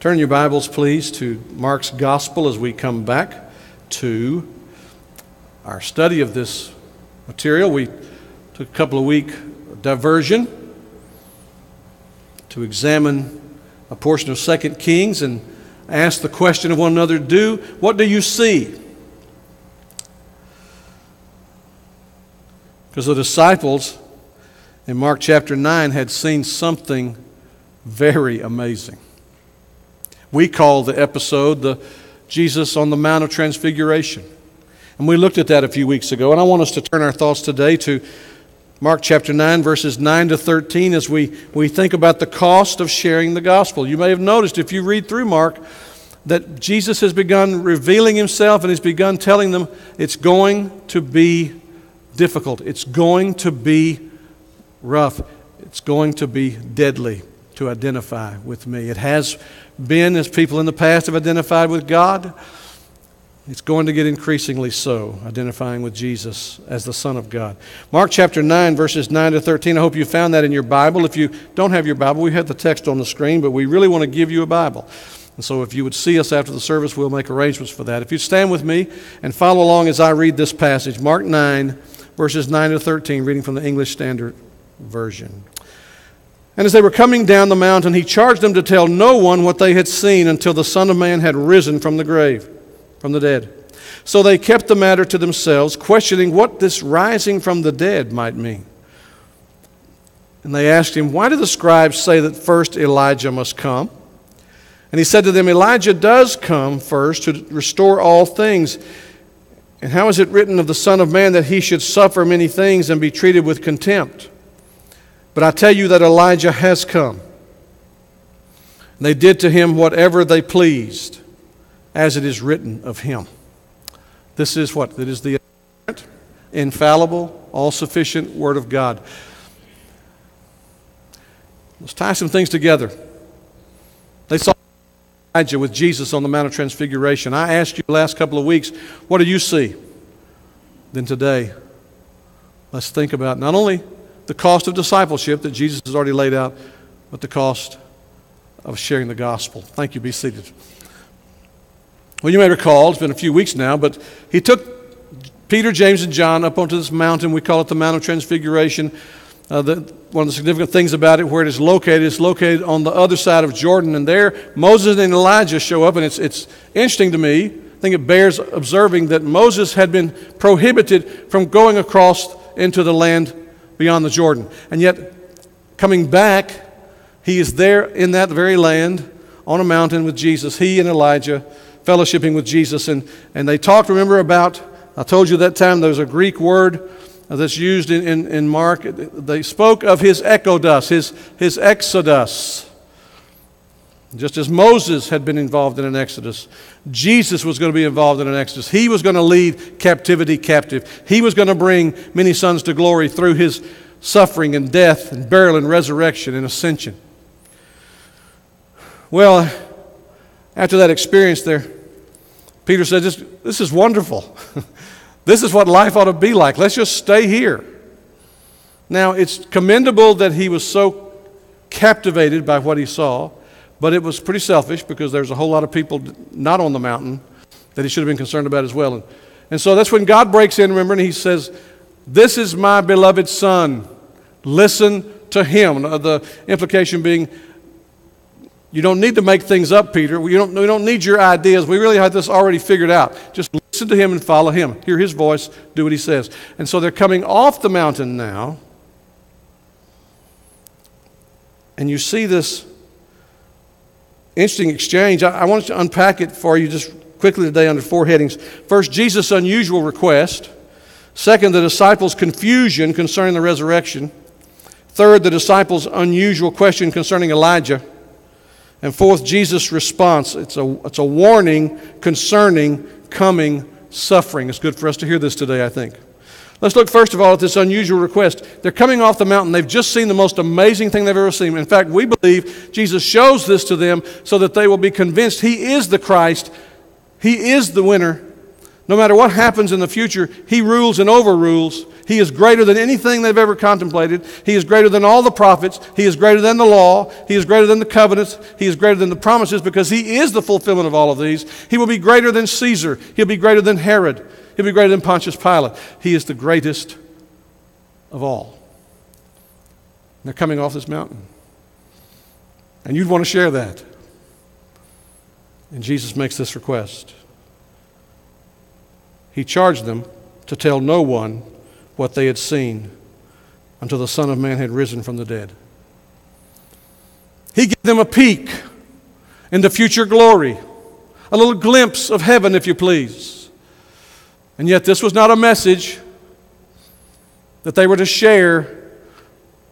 Turn your Bibles, please, to Mark's Gospel as we come back to our study of this material. We took a couple of week diversion to examine a portion of Second Kings and ask the question of one another, do what do you see? Because the disciples in Mark chapter 9 had seen something very amazing. We call the episode the Jesus on the Mount of Transfiguration. And we looked at that a few weeks ago. And I want us to turn our thoughts today to Mark chapter 9, verses 9 to 13, as we, we think about the cost of sharing the gospel. You may have noticed if you read through Mark that Jesus has begun revealing himself and he's begun telling them it's going to be difficult, it's going to be rough, it's going to be deadly to identify with me. It has been, as people in the past have identified with God. It's going to get increasingly so, identifying with Jesus as the Son of God. Mark chapter 9, verses 9 to 13. I hope you found that in your Bible. If you don't have your Bible, we have the text on the screen, but we really want to give you a Bible. And so if you would see us after the service, we'll make arrangements for that. If you'd stand with me and follow along as I read this passage, Mark 9, verses 9 to 13, reading from the English Standard Version. And as they were coming down the mountain, he charged them to tell no one what they had seen until the Son of Man had risen from the grave from the dead. So they kept the matter to themselves, questioning what this rising from the dead might mean. And they asked him, Why do the scribes say that first Elijah must come? And he said to them, Elijah does come first to restore all things. And how is it written of the Son of Man that he should suffer many things and be treated with contempt? But I tell you that Elijah has come. They did to him whatever they pleased as it is written of him. This is what? That is the infallible, all sufficient Word of God. Let's tie some things together. They saw Elijah with Jesus on the Mount of Transfiguration. I asked you last couple of weeks, what do you see? Then today, let's think about not only the cost of discipleship that Jesus has already laid out, but the cost of sharing the gospel. Thank you. Be seated. Well, you may recall, it's been a few weeks now, but he took Peter, James, and John up onto this mountain. We call it the Mount of Transfiguration. Uh, the, one of the significant things about it, where it is located, it's located on the other side of Jordan. And there, Moses and Elijah show up. And it's, it's interesting to me, I think it bears observing that Moses had been prohibited from going across into the land beyond the Jordan. And yet, coming back, he is there in that very land on a mountain with Jesus, he and Elijah fellowshipping with Jesus. And, and they talked, remember, about, I told you that time there's a Greek word that's used in, in, in Mark. They spoke of his exodus, his, his exodus. Just as Moses had been involved in an exodus, Jesus was going to be involved in an exodus. He was going to lead captivity captive. He was going to bring many sons to glory through his suffering and death and burial and resurrection and ascension. Well, after that experience there, Peter said, This, this is wonderful. this is what life ought to be like. Let's just stay here. Now, it's commendable that he was so captivated by what he saw, but it was pretty selfish because there's a whole lot of people not on the mountain that he should have been concerned about as well. And, and so that's when God breaks in, remember, and he says, This is my beloved Son. Listen to him. The implication being, you don't need to make things up, Peter. We don't, we don't need your ideas. We really have this already figured out. Just listen to him and follow him. Hear his voice, do what he says. And so they're coming off the mountain now. And you see this interesting exchange. I, I to unpack it for you just quickly today under four headings. First, Jesus' unusual request. Second, the disciples' confusion concerning the resurrection. Third, the disciples' unusual question concerning Elijah. And fourth, Jesus' response. It's a, it's a warning concerning coming suffering. It's good for us to hear this today, I think. Let's look first of all at this unusual request. They're coming off the mountain. They've just seen the most amazing thing they've ever seen. In fact, we believe Jesus shows this to them so that they will be convinced He is the Christ, He is the winner, No matter what happens in the future, He rules and overrules. He is greater than anything they've ever contemplated. He is greater than all the prophets. He is greater than the law. He is greater than the covenants. He is greater than the promises because He is the fulfillment of all of these. He will be greater than Caesar. He'll be greater than Herod. He'll be greater than Pontius Pilate. He is the greatest of all. They're coming off this mountain. And you'd want to share that. And Jesus makes this request. He charged them to tell no one what they had seen until the Son of Man had risen from the dead. He gave them a peek into future glory, a little glimpse of heaven, if you please. And yet, this was not a message that they were to share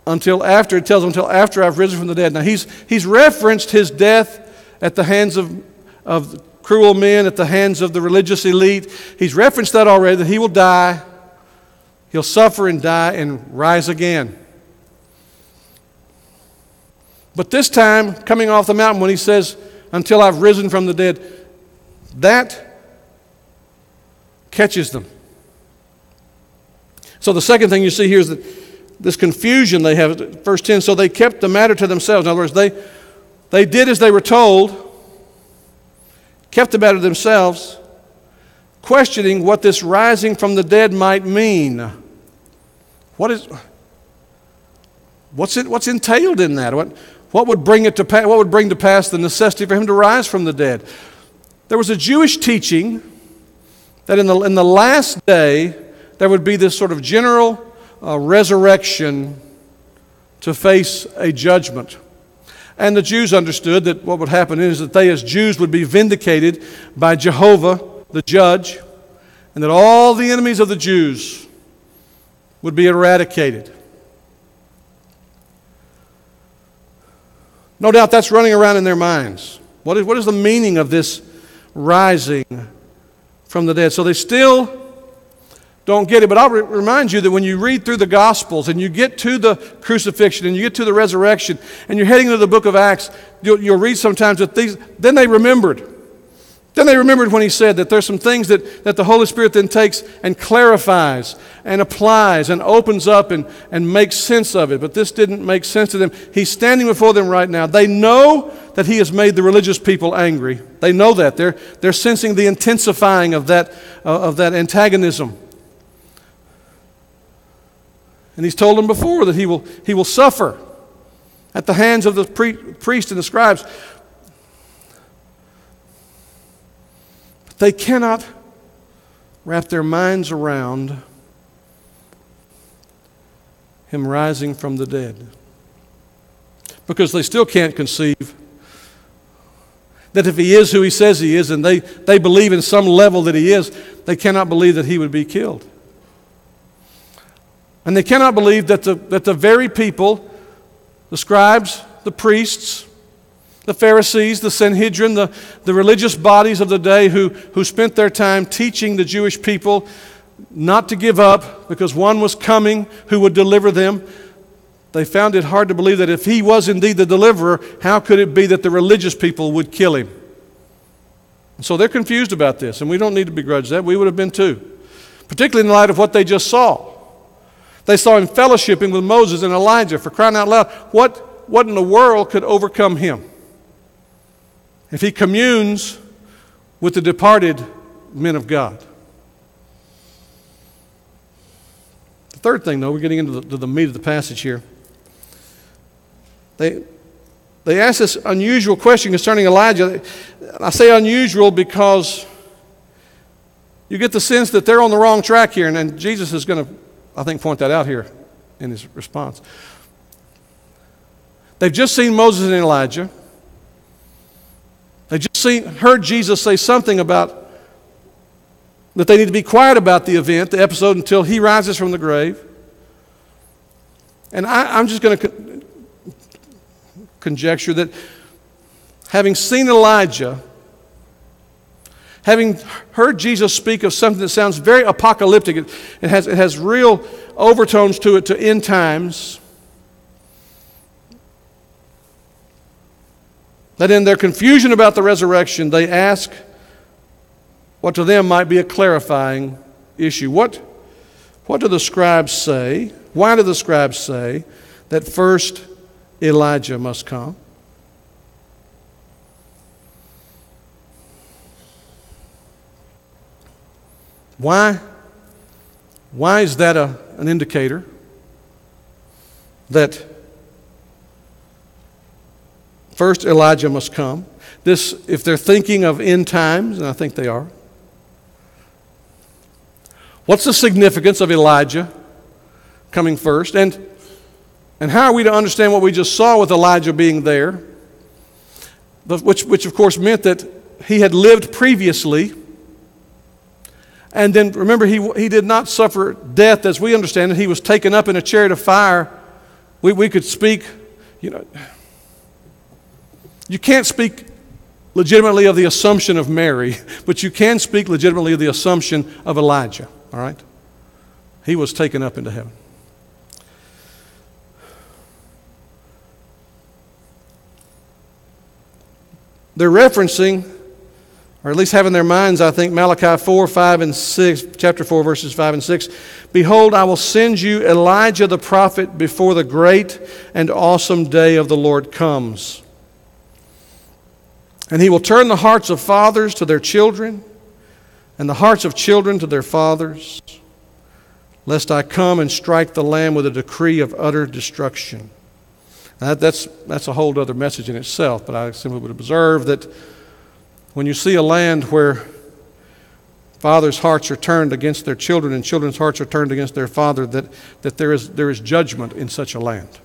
until after, it tells them, until after I've risen from the dead. Now, he's, he's referenced his death at the hands of, of cruel men, at the hands of the religious elite. He's referenced that already, that he will die, he'll suffer and die and rise again. But this time, coming off the mountain, when he says, Until I've risen from the dead, that catches them. So the second thing you see here is that this confusion they have. Verse 10 so they kept the matter to themselves. In other words, they, they did as they were told, kept the matter to themselves, questioning what this rising from the dead might mean. What is. What's, it, what's entailed in that? What, what would bring it to pass, what would bring to pass the necessity for him to rise from the dead? There was a Jewish teaching that in the, in the last day there would be this sort of general uh, resurrection to face a judgment. And the Jews understood that what would happen is that they, as Jews, would be vindicated by Jehovah, the judge, and that all the enemies of the Jews would be eradicated. No doubt that's running around in their minds. What is, what is the meaning of this rising from the dead? So they still don't get it. But I'll re- remind you that when you read through the Gospels and you get to the crucifixion and you get to the resurrection and you're heading into the book of Acts, you'll, you'll read sometimes that these, then they remembered. Then they remembered when he said that there's some things that, that the Holy Spirit then takes and clarifies and applies and opens up and, and makes sense of it. But this didn't make sense to them. He's standing before them right now. They know that he has made the religious people angry. They know that. They're, they're sensing the intensifying of that, uh, of that antagonism. And he's told them before that he will, he will suffer at the hands of the pre- priest and the scribes. But they cannot wrap their minds around him rising from the dead. Because they still can't conceive that if he is who he says he is, and they, they believe in some level that he is, they cannot believe that he would be killed. And they cannot believe that the, that the very people, the scribes, the priests, the Pharisees, the Sanhedrin, the, the religious bodies of the day who, who spent their time teaching the Jewish people not to give up because one was coming who would deliver them. They found it hard to believe that if he was indeed the deliverer, how could it be that the religious people would kill him? So they're confused about this, and we don't need to begrudge that. We would have been too, particularly in light of what they just saw. They saw him fellowshipping with Moses and Elijah. For crying out loud, what, what in the world could overcome him? If he communes with the departed men of God. The third thing, though, we're getting into the, the meat of the passage here. They, they ask this unusual question concerning Elijah. I say unusual because you get the sense that they're on the wrong track here, and, and Jesus is going to I think, point that out here in his response. They've just seen Moses and Elijah. They've just seen, heard Jesus say something about that they need to be quiet about the event, the episode, until he rises from the grave. And I, am just going to conjecture that having seen Elijah, having heard Jesus speak of something that sounds very apocalyptic, it, has, it has real overtones to it to end times. That in their confusion about the resurrection, they ask what to them might be a clarifying issue. What, what do the scribes say? Why do the scribes say that first Elijah must come? Why, why is that a, an indicator that first Elijah must come? This, if they're thinking of end times, and I think they are, what's the significance of Elijah coming first? And, and how are we to understand what we just saw with Elijah being there? Which, which, of course, meant that he had lived previously and then remember, he, he did not suffer death as we understand it. He was taken up in a chariot of fire. We, we could speak, you know, you can't speak legitimately of the assumption of Mary, but you can speak legitimately of the assumption of Elijah, all right? He was taken up into heaven. They're referencing or at least have in their minds, I think, Malachi 4, 5, and 6, chapter 4, verses 5 and 6. Behold, I will send you Elijah the prophet before the great and awesome day of the Lord comes. And he will turn the hearts of fathers to their children, and the hearts of children to their fathers, lest I come and strike the land with a decree of utter destruction. Now, that's, that's a whole other message in itself, but I simply would observe that when you see a land where fathers' hearts are turned against their children and children's hearts are turned against their father, that, that there, is, there is judgment in such a land.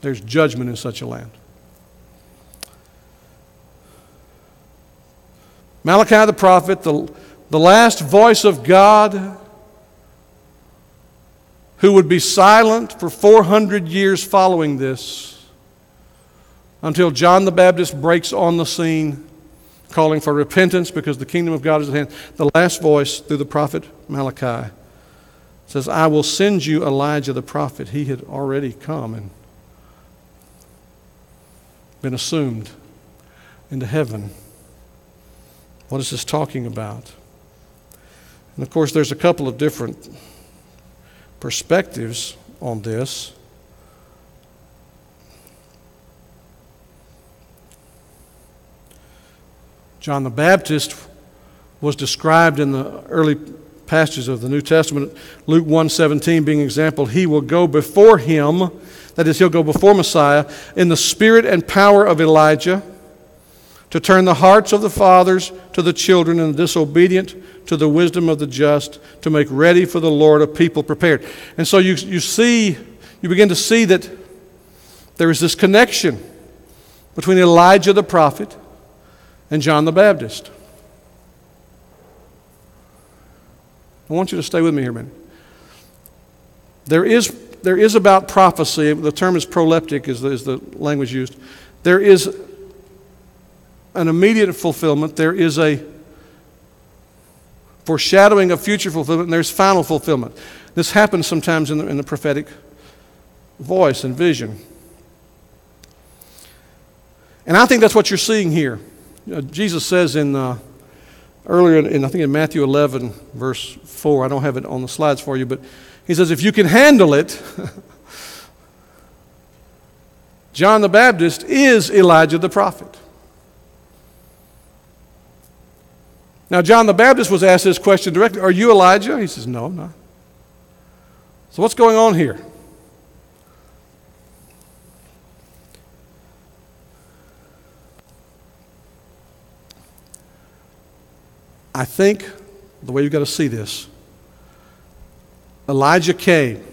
There's judgment in such a land. Malachi the prophet, the, the last voice of God, who would be silent for 400 years following this until John the Baptist breaks on the scene, calling for repentance because the kingdom of God is at hand. The last voice through the prophet Malachi says, I will send you Elijah the prophet. He had already come and been assumed into heaven. What is this talking about? And of course, there's a couple of different perspectives on this. John the Baptist was described in the early passages of the New Testament, Luke 1:17 being an example, he will go before him, that is he'll go before Messiah in the spirit and power of Elijah to turn the hearts of the fathers to the children and the disobedient to the wisdom of the just to make ready for the Lord a people prepared. And so you, you see, you begin to see that there is this connection between Elijah the prophet and John the Baptist. I want you to stay with me here a minute. There is, there is about prophecy, the term is proleptic, is the, is the language used. There is an immediate fulfillment, there is a foreshadowing of future fulfillment, and there's final fulfillment. This happens sometimes in the, in the prophetic voice and vision. And I think that's what you're seeing here. Uh, Jesus says in uh, earlier in, I think in Matthew 11, verse 4, I don't have it on the slides for you, but he says, if you can handle it, John the Baptist is Elijah the prophet. Now, John the Baptist was asked this question directly Are you Elijah? He says, No, not. So, what's going on here? I think the way you've got to see this Elijah came.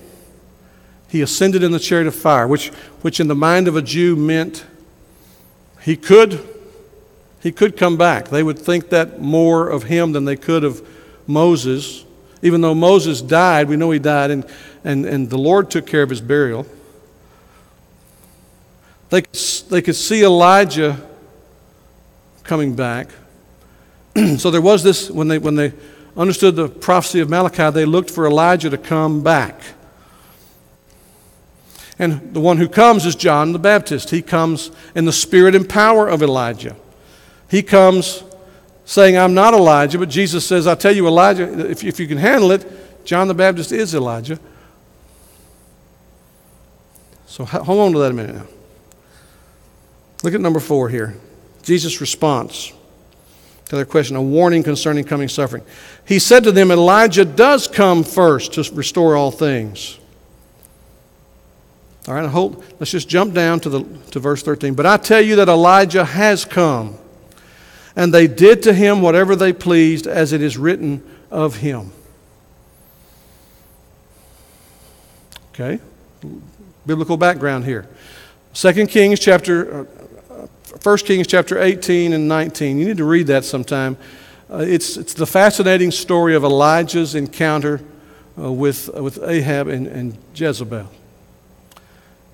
He ascended in the chariot of fire, which, which in the mind of a Jew meant he could, he could come back. They would think that more of him than they could of Moses. Even though Moses died, we know he died, and, and, and the Lord took care of his burial. They, they could see Elijah coming back. so there was this, when they, when they understood the prophecy of Malachi, they looked for Elijah to come back. And the one who comes is John the Baptist. He comes in the spirit and power of Elijah. He comes saying, I'm not Elijah, but Jesus says, I tell you, Elijah, if, if you can handle it, John the Baptist is Elijah. So hold on to that a minute now. Look at number four here Jesus' response to their question, a warning concerning coming suffering. He said to them, Elijah does come first to restore all things. All right, hold, let's just jump down to, the, to verse 13. But I tell you that Elijah has come, and they did to him whatever they pleased, as it is written of him. Okay, biblical background here. 2 Kings chapter, uh, 1 Kings chapter 18 and 19. You need to read that sometime. Uh, it's, it's the fascinating story of Elijah's encounter uh, with, uh, with Ahab and, and Jezebel.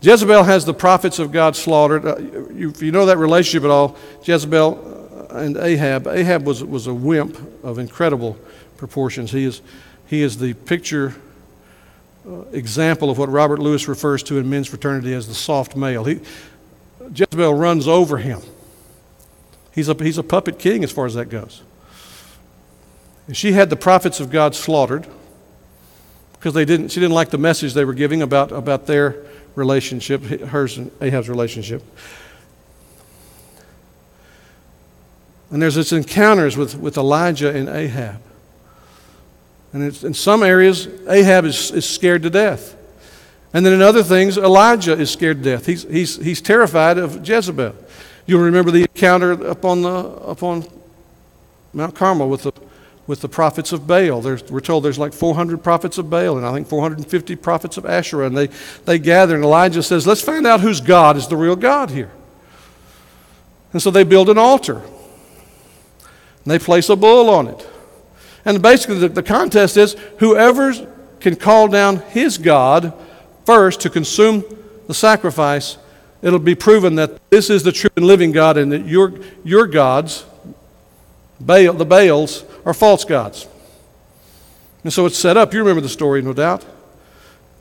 Jezebel has the prophets of God slaughtered. Uh, you, if you know that relationship at all, Jezebel and Ahab, Ahab was, was a wimp of incredible proportions. He is, he is the picture uh, example of what Robert Lewis refers to in men's fraternity as the soft male. He, Jezebel runs over him. He's a, he's a puppet king as far as that goes. And she had the prophets of God slaughtered because they didn't, she didn't like the message they were giving about, about their relationship, hers and Ahab's relationship. And there's this encounters with, with Elijah and Ahab. And in some areas, Ahab is, is scared to death. And then in other things, Elijah is scared to death. He's, he's, he's terrified of Jezebel. You'll remember the encounter up on, the, up on Mount Carmel with the with the prophets of Baal. There's, we're told there's like 400 prophets of Baal and I think 450 prophets of Asherah. And they, they gather, and Elijah says, Let's find out whose God is the real God here. And so they build an altar. And they place a bull on it. And basically, the, the contest is whoever can call down his God first to consume the sacrifice, it'll be proven that this is the true and living God and that your, your gods, Baal, the Baals, are false gods. And so it's set up. You remember the story, no doubt.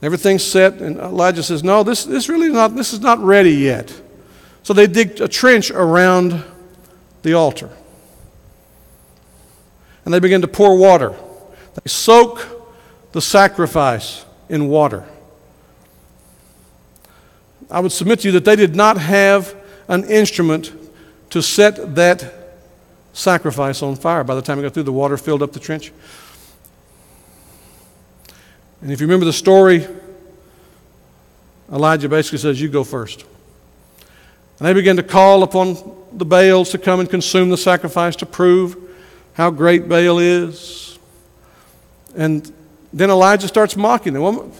Everything's set, and Elijah says, No, this, this really not, this is not ready yet. So they dig a trench around the altar. And they begin to pour water. They soak the sacrifice in water. I would submit to you that they did not have an instrument to set that sacrifice on fire. By the time it got through, the water filled up the trench. And if you remember the story, Elijah basically says, You go first. And they begin to call upon the Baals to come and consume the sacrifice to prove how great Baal is. And then Elijah starts mocking them. Well,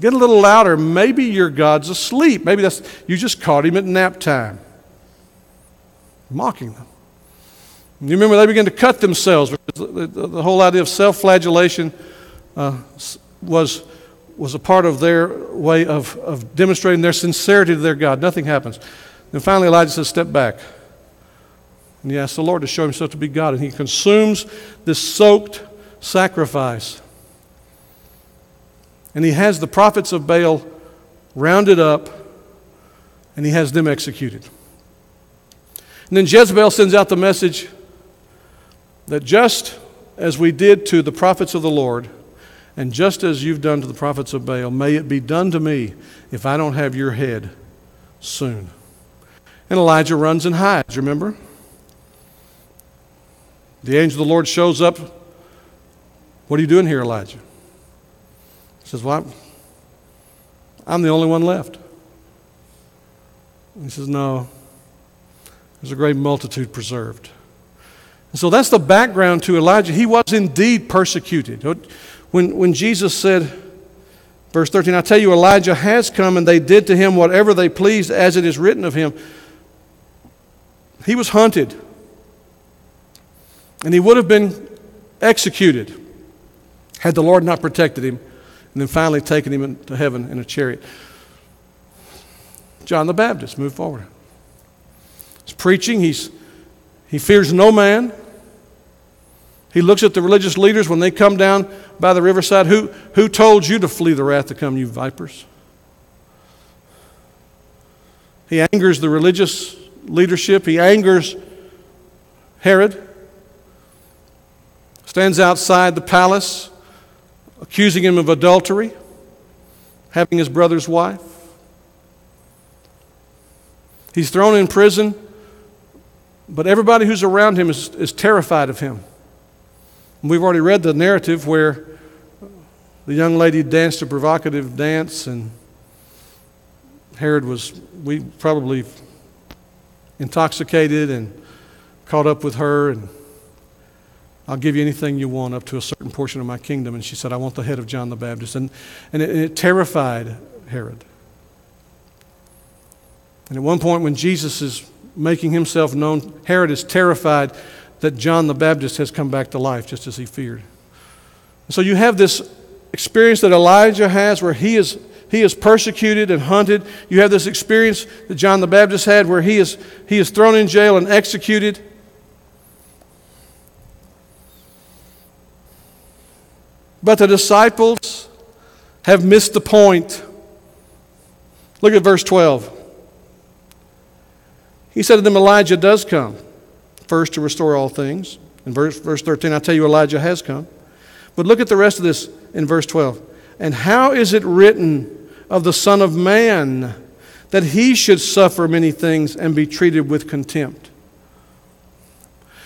get a little louder. Maybe your God's asleep. Maybe that's you just caught him at nap time. Mocking them. You remember they began to cut themselves. The, whole idea of self flagellation uh, was, was a part of their way of, of demonstrating their sincerity to their God. Nothing happens. And finally, Elijah says, Step back. And he asks the Lord to show himself to be God. And he consumes this soaked sacrifice. And he has the prophets of Baal rounded up and he has them executed. And then Jezebel sends out the message that just as we did to the prophets of the Lord, and just as you've done to the prophets of Baal, may it be done to me if I don't have your head soon. And Elijah runs and hides, remember? The angel of the Lord shows up. What are you doing here, Elijah? He says, Well, I'm the only one left. he says, No, there's a great multitude preserved. And so that's the background to Elijah. He was indeed persecuted. When, when Jesus said, verse 13, I tell you, Elijah has come, and they did to him whatever they pleased, as it is written of him. He was hunted, and he would have been executed had the Lord not protected him and then finally taken him to heaven in a chariot. John the Baptist moved forward. He's preaching, he's, he fears no man. He looks at the religious leaders when they come down by the riverside. Who, who told you to flee the wrath to come, you vipers? He angers the religious leadership. He angers Herod. Stands outside the palace, accusing him of adultery, having his brother's wife. He's thrown in prison, but everybody who's around him is, is terrified of him. We've already read the narrative where the young lady danced a provocative dance, and Herod was, we probably intoxicated and caught up with her and I'll give you anything you want up to a certain portion of my kingdom. And she said, I want the head of John the Baptist. And, and, it, it terrified Herod. And at one point, when Jesus is making himself known, Herod is terrified that John the Baptist has come back to life, just as he feared. So you have this experience that Elijah has where he is, he is persecuted and hunted. You have this experience that John the Baptist had where he is, he is thrown in jail and executed. But the disciples have missed the point. Look at verse 12. He said to them, Elijah does come, first to restore all things. In verse, verse 13, I tell you, Elijah has come. But look at the rest of this in verse 12. And how is it written of the Son of Man that he should suffer many things and be treated with contempt?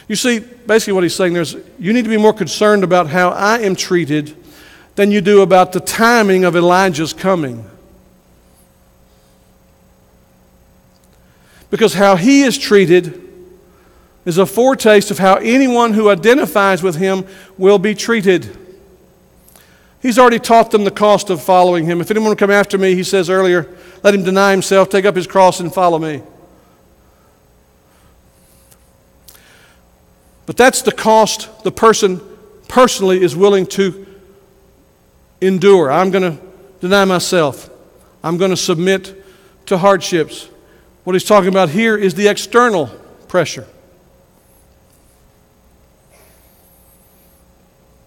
You see, basically what he's saying there is you need to be more concerned about how I am treated than you do about the timing of Elijah's coming. Because how he is treated is a foretaste of how anyone who identifies with him will be treated. He's already taught them the cost of following him. If anyone will come after me, he says earlier, let him deny himself, take up his cross, and follow me. But that's the cost the person personally is willing to endure. I'm going to deny myself. I'm going to submit to hardships. What he's talking about here is the external pressure.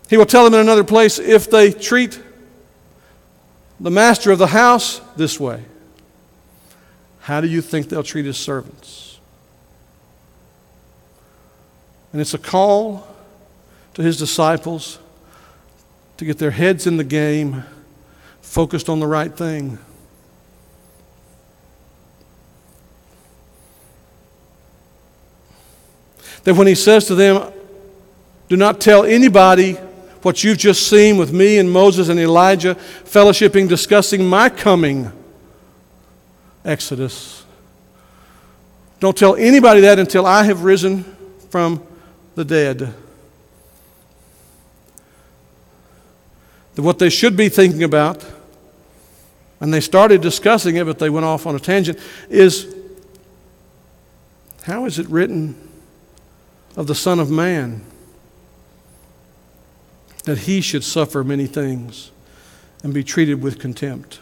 He will tell them in another place if they treat the master of the house this way, how do you think they'll treat his servants? And it's a call to his disciples to get their heads in the game, focused on the right thing. That when he says to them, Do not tell anybody what you've just seen with me and Moses and Elijah fellowshipping, discussing my coming. Exodus. Don't tell anybody that until I have risen from the dead. What they should be thinking about, and they started discussing it, but they went off on a tangent, is how is it written of the Son of Man that he should suffer many things and be treated with contempt?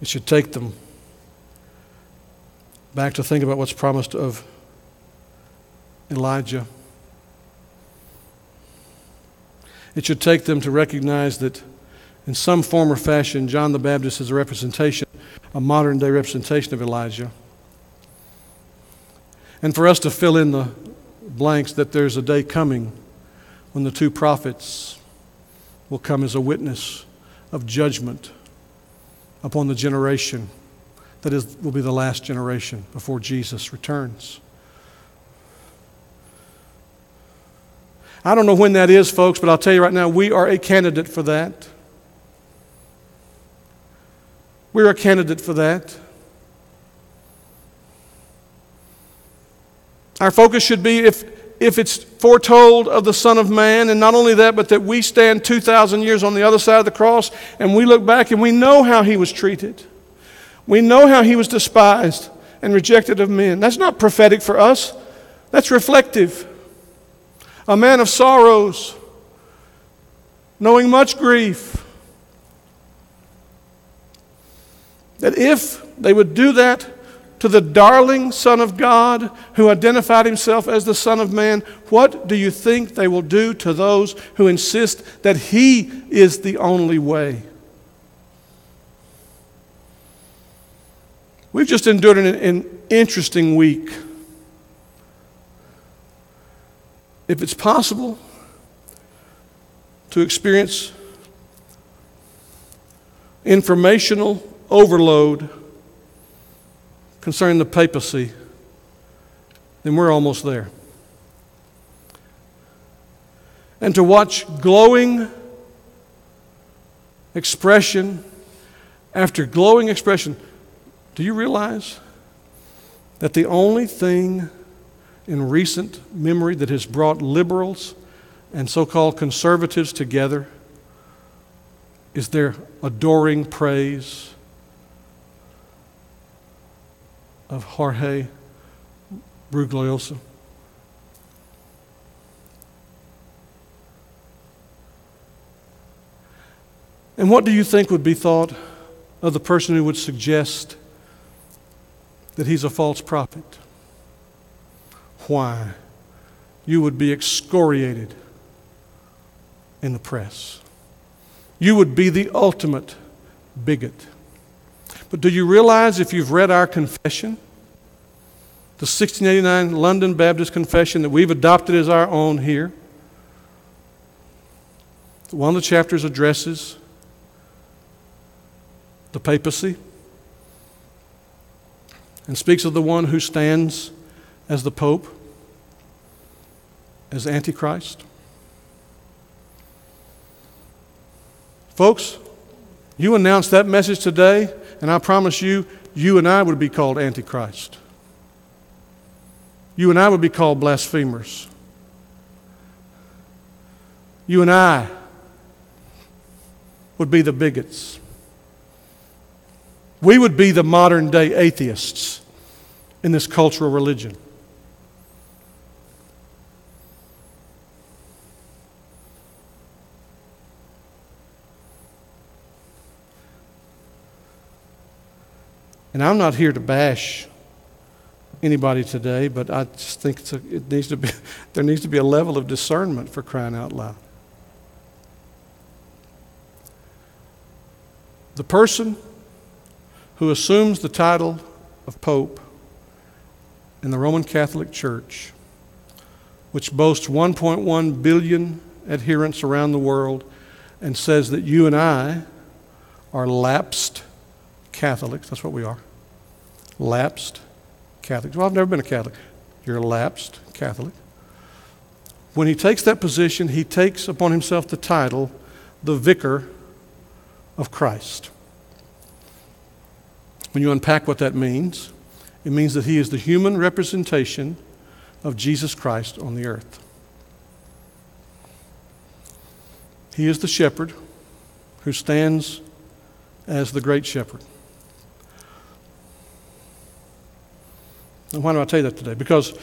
It should take them back to think about what's promised of Elijah. It should take them to recognize that in some form or fashion, John the Baptist is a representation, a modern day representation of Elijah. And for us to fill in the blanks that there's a day coming when the two prophets will come as a witness of judgment upon the generation that is, will be the last generation before Jesus returns. I don't know when that is, folks, but I'll tell you right now, we are a candidate for that. We're a candidate for that. Our focus should be if if it's foretold of the Son of Man, and not only that, but that we stand 2,000 years on the other side of the cross and we look back and we know how he was treated. We know how he was despised and rejected of men. That's not prophetic for us, that's reflective. A man of sorrows, knowing much grief. That if they would do that to the darling Son of God who identified himself as the Son of Man, what do you think they will do to those who insist that he is the only way? We've just endured an, an interesting week. If it's possible to experience informational overload concerning the papacy, then we're almost there. And to watch glowing expression after glowing expression, do you realize that the only thing in recent memory that has brought liberals and so called conservatives together is their adoring praise of Jorge Brugliosa. And what do you think would be thought of the person who would suggest that he's a false prophet? Why? You would be excoriated in the press. You would be the ultimate bigot. But do you realize if you've read our confession, the 1689 London Baptist Confession that we've adopted as our own here, one of the chapters addresses the papacy and speaks of the one who stands as the Pope, as Antichrist. Folks, you announce that message today, and I promise you, you and I would be called Antichrist. You and I would be called blasphemers. You and I would be the bigots. We would be the modern day atheists in this cultural religion. And I'm not here to bash anybody today, but I just think a, it needs to be, there needs to be a level of discernment for crying out loud. The person who assumes the title of Pope in the Roman Catholic Church, which boasts 1.1 billion adherents around the world, and says that you and I are lapsed Catholics. That's what we are lapsed Catholic. Well, I've never been a Catholic. You're a lapsed Catholic. When he takes that position, he takes upon himself the title, the Vicar of Christ. When you unpack what that means, it means that he is the human representation of Jesus Christ on the earth. He is the shepherd who stands as the great shepherd. And why do I tell you that today? Because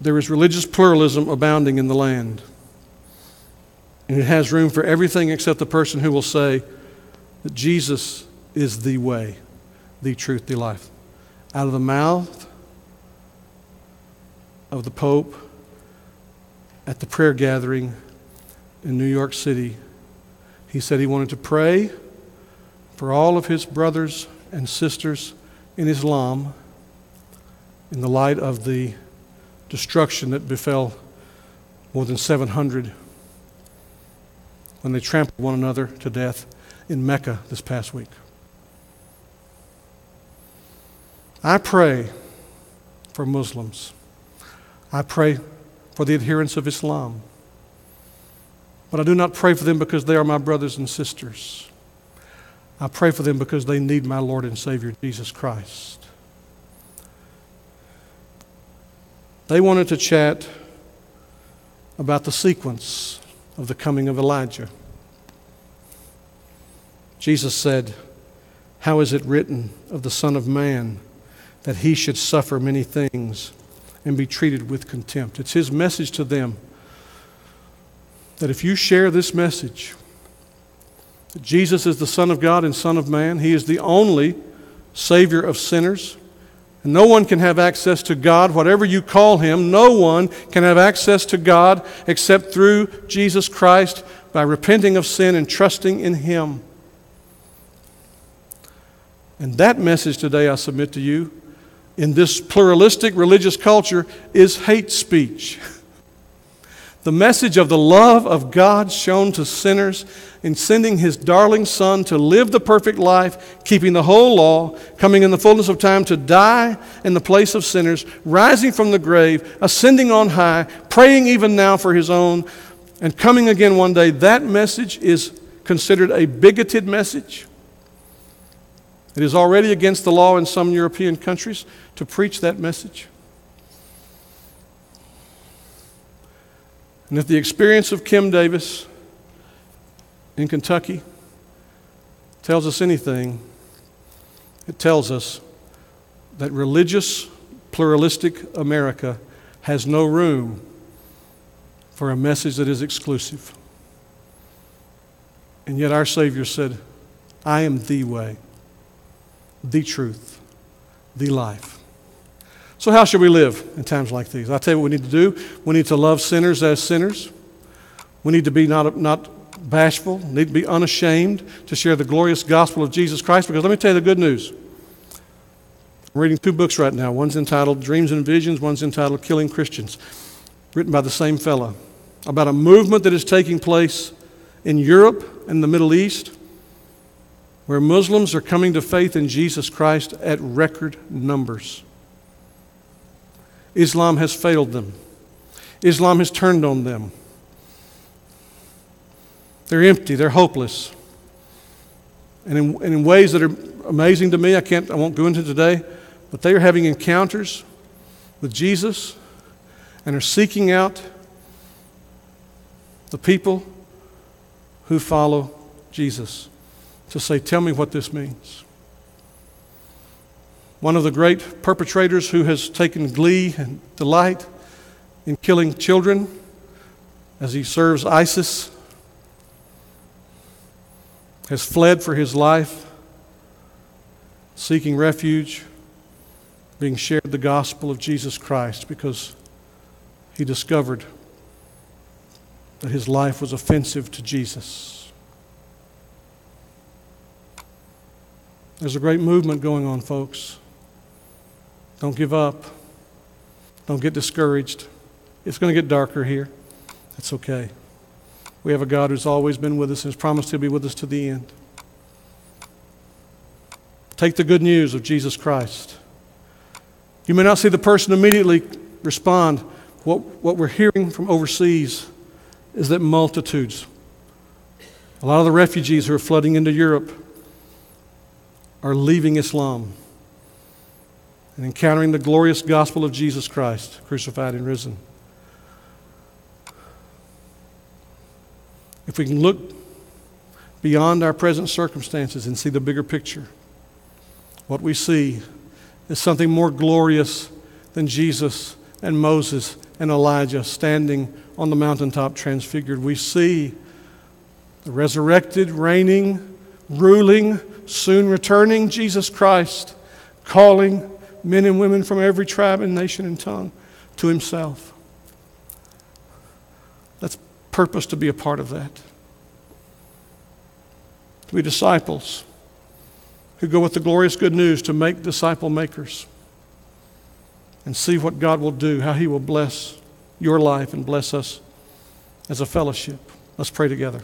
there is religious pluralism abounding in the land. And it has room for everything except the person who will say that Jesus is the way, the truth, the life. Out of the mouth of the Pope at the prayer gathering in New York City, he said he wanted to pray for all of his brothers and sisters in Islam in the light of the destruction that befell more than 700 when they trampled one another to death in Mecca this past week. I pray for Muslims. I pray for the adherents of Islam. But I do not pray for them because they are my brothers and sisters. I pray for them because they need my Lord and Savior, Jesus Christ. They wanted to chat about the sequence of the coming of Elijah. Jesus said, How is it written of the Son of Man that he should suffer many things and be treated with contempt? It's his message to them that if you share this message, Jesus is the Son of God and Son of Man. He is the only Savior of sinners. And no one can have access to God, whatever you call Him, no one can have access to God except through Jesus Christ by repenting of sin and trusting in Him. And that message today, I submit to you, in this pluralistic religious culture, is hate speech. The message of the love of God shown to sinners in sending his darling Son to live the perfect life, keeping the whole law, coming in the fullness of time to die in the place of sinners, rising from the grave, ascending on high, praying even now for his own, and coming again one day, that message is considered a bigoted message. It is already against the law in some European countries to preach that message. And if the experience of Kim Davis in Kentucky tells us anything, it tells us that religious, pluralistic America has no room for a message that is exclusive. And yet our Savior said, I am the way, the truth, the life. So, how should we live in times like these? I'll tell you what we need to do. We need to love sinners as sinners. We need to be not, not bashful, need to be unashamed to share the glorious gospel of Jesus Christ. Because let me tell you the good news. I'm reading two books right now. One's entitled Dreams and Visions, one's entitled Killing Christians, written by the same fellow, about a movement that is taking place in Europe and the Middle East where Muslims are coming to faith in Jesus Christ at record numbers. Islam has failed them. Islam has turned on them. They're empty, they're hopeless. And in, and in ways that are amazing to me, I, can't, I won't go into today, but they are having encounters with Jesus and are seeking out the people who follow Jesus to say, Tell me what this means. One of the great perpetrators who has taken glee and delight in killing children as he serves ISIS has fled for his life, seeking refuge, being shared the gospel of Jesus Christ because he discovered that his life was offensive to Jesus. There's a great movement going on, folks. Don't give up. Don't get discouraged. It's going to get darker here. That's okay. We have a God who's always been with us and has promised he'll be with us to the end. Take the good news of Jesus Christ. You may not see the person immediately respond. What, what we're hearing from overseas is that multitudes, a lot of the refugees who are flooding into Europe, are leaving Islam and encountering the glorious gospel of Jesus Christ, crucified and risen. If we can look beyond our present circumstances and see the bigger picture, what we see is something more glorious than Jesus and Moses and Elijah standing on the mountaintop transfigured. We see the resurrected, reigning, ruling, soon returning Jesus Christ calling men and women from every tribe and nation and tongue to himself. Let's purpose to be a part of that. To be disciples who go with the glorious good news to make disciple makers and see what God will do, how He will bless your life and bless us as a fellowship. Let's pray together.